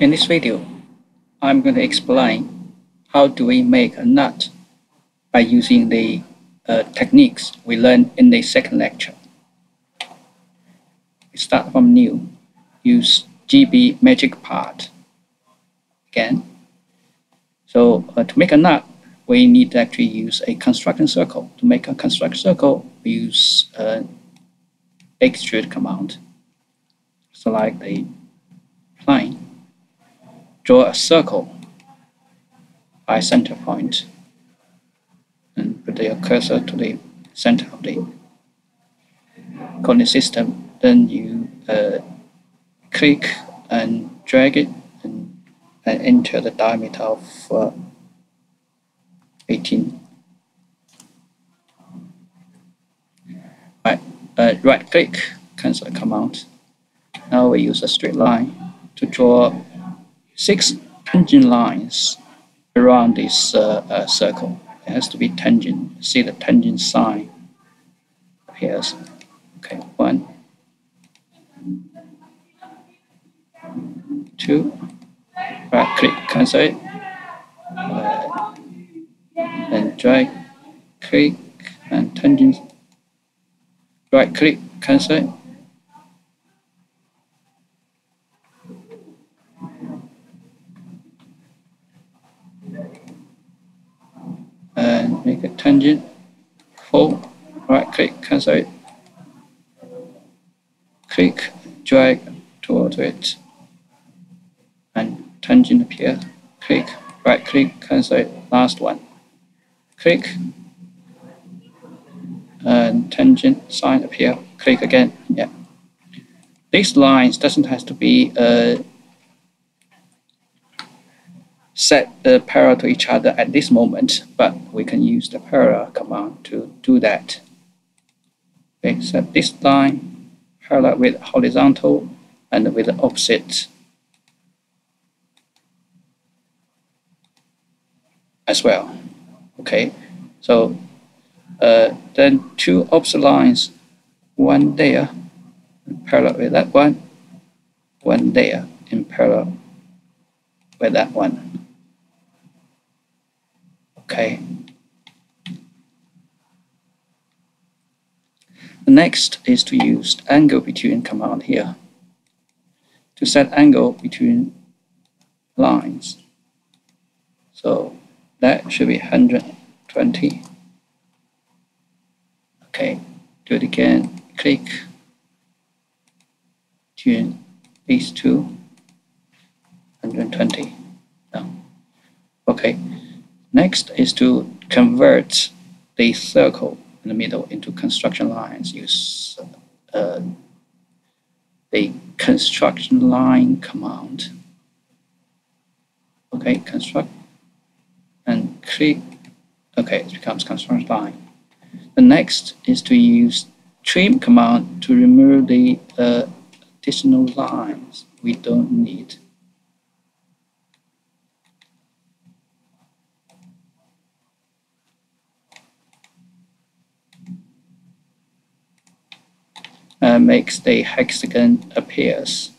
In this video, I'm going to explain how do we make a nut by using the uh, techniques we learned in the second lecture. We start from new, use GB metric part again. So uh, to make a nut, we need to actually use a construction circle. To make a construction circle, we use an extrude command. Select the plane, draw a circle by center point, and put your cursor to the center of the coordinate system. Then you uh, click and drag it and, and enter the diameter of uh, 18. Right, uh, right click, cancel the command. Now we use a straight line to draw six tangent lines around this uh, uh, circle. It has to be tangent. See the tangent sign appears. Okay, one, two, right click, cancel it. Uh, and drag, click, and tangent. Right click, cancel it. And make a tangent, fold, right click, cancel it. Click, drag toward it, and tangent appear. Click, right click, cancel it. Last one. Click. And tangent sign appear. Click again. Yeah. These lines doesn't have to be uh, set uh, parallel to each other at this moment but we can use the parallel command to do that. Okay set this line parallel with horizontal and with the opposite. As well okay? So uh, then two opposite lines one there parallel with that one one there in parallel with that one okay. The next is to use angle between command here. To set angle between lines. So that should be 120 okay do it again. Click. Tune these two. 120 no. okay next is to convert the circle in the middle into construction lines use uh, the construction line command okay construct and click. Okay, it becomes construction line. The next is to use trim command to remove the uh, additional lines we don't need. Uh, makes the hexagon appears.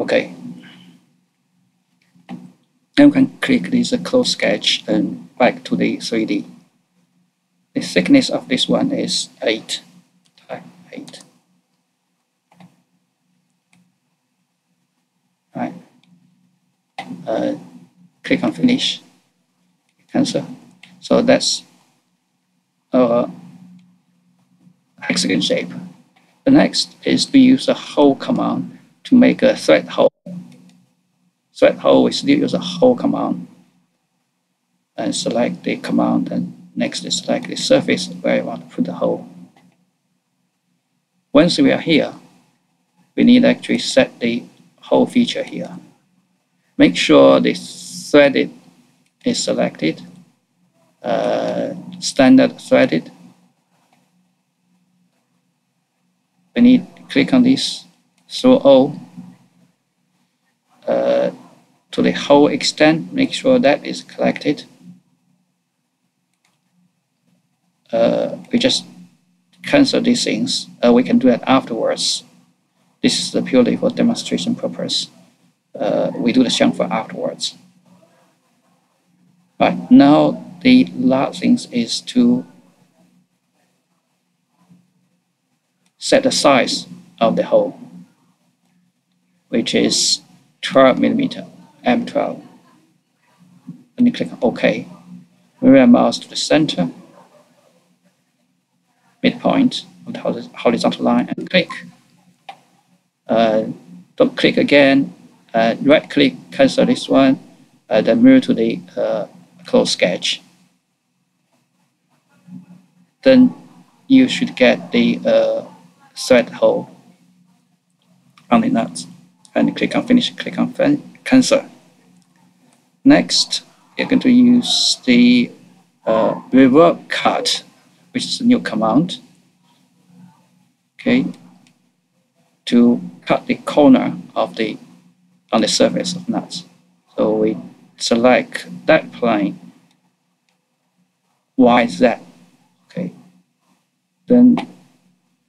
Okay. Now we can click this close sketch and back to the 3D. The thickness of this one is 8. Type 8. Right. Uh, click on finish. Cancel. So that's uh, hexagon shape. The next is to use the hole command to make a thread hole. Thread hole, we still use a hole command and select the command and next is select the surface where you want to put the hole. Once we are here, we need to actually set the hole feature here. Make sure the threaded is selected, uh, standard threaded. We need click on this through all uh, to the whole extent, make sure that is collected. Uh, we just cancel these things, uh, we can do that afterwards. This is purely for demonstration purpose. Uh, we do the chamfer afterwards. Right, now the last thing is to set the size of the hole, which is 12 millimeter, M12. And you click OK. Move your mouse to the center, midpoint of the horizontal line, and click. Uh, don't click again. Uh, right click, cancel this one, uh, then move to the uh, close sketch. Then you should get the uh, thread hole on the nuts. And click on finish, click on cancel. Next, you're going to use the uh, revolved cut, which is a new command. Okay, to cut the corner of the on the surface of nuts. So we select that plane, Why is that? Okay, then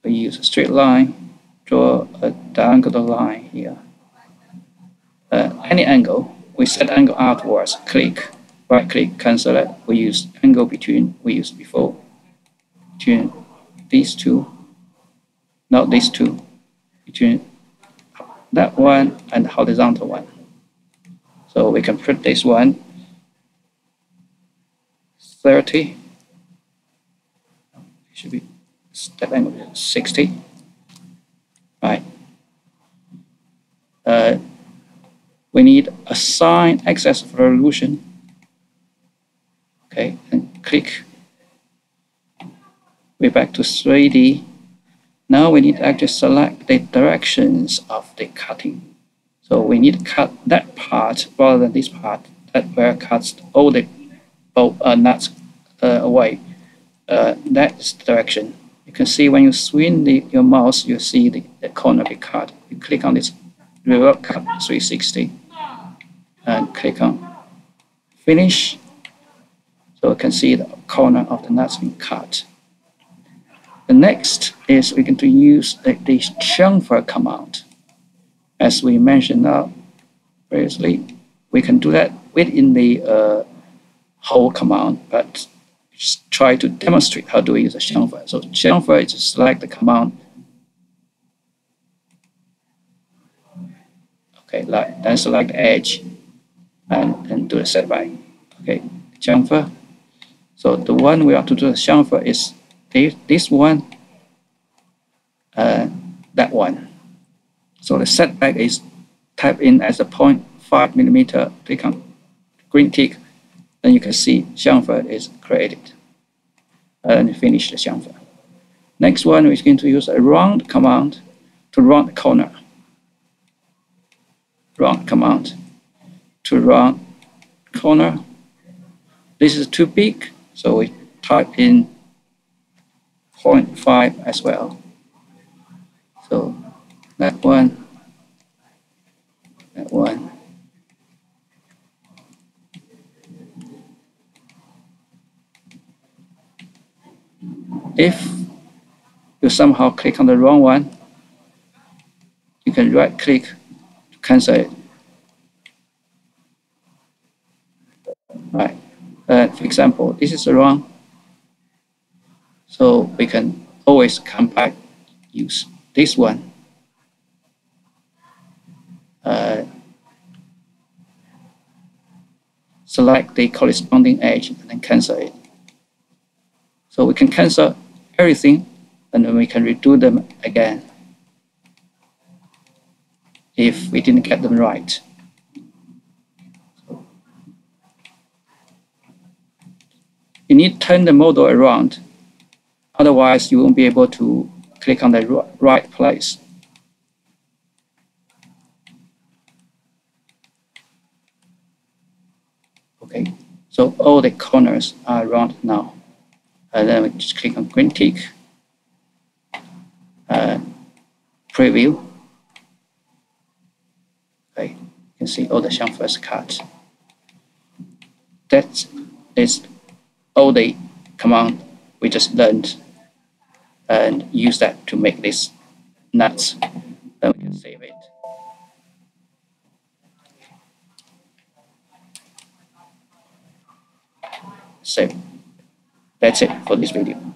we use a straight line, draw a diagonal line here. Uh, any angle, we set angle outwards, click, right click, cancel it. We use angle between, we used before, between these two, not these two, between that one and horizontal one. So we can put this one 30. It should be step angle 60. Right. Uh, we need assign axis resolution. Okay, and click. We're back to 3D. Now we need to actually select the directions of the cutting. So we need to cut that part rather than this part that where cuts all the bolt, uh, nuts uh, away. Uh, that is the direction you can see when you swing the, your mouse, you see the, the corner be cut. You click on this revolved cut 360 and click on finish. So you can see the corner of the nuts being cut. The next is we're going to use the, the chamfer command. As we mentioned now previously, we can do that within the uh, hole command, but just try to demonstrate how to use a chamfer. So chamfer is just select the command. Okay, like, then select the edge and, and do a setback. Okay, chamfer. So the one we have to do the chamfer is this, this one, uh, that one. So the setback is type in as a 0.5 millimeter, click on green tick, then you can see chamfer is created uh, and finish the chamfer. Next one, we're going to use a round command to round the corner. Round command to round corner. This is too big, so we type in 0.5 as well. So that one, that one. If you somehow click on the wrong one, you can right click to cancel it. Right. Uh, for example, this is wrong. So we can always come back, use this one. Uh, select the corresponding edge and then cancel it. So we can cancel everything and then we can redo them again if we didn't get them right. You need to turn the model around, otherwise you won't be able to click on the right place. Okay, so all the corners are round now and then we just click on green tick, uh, preview. Okay, you can see all the chamfers cut. That is all the command we just learned and use that to make this nuts. Then we can save it. Save. That's it for this video.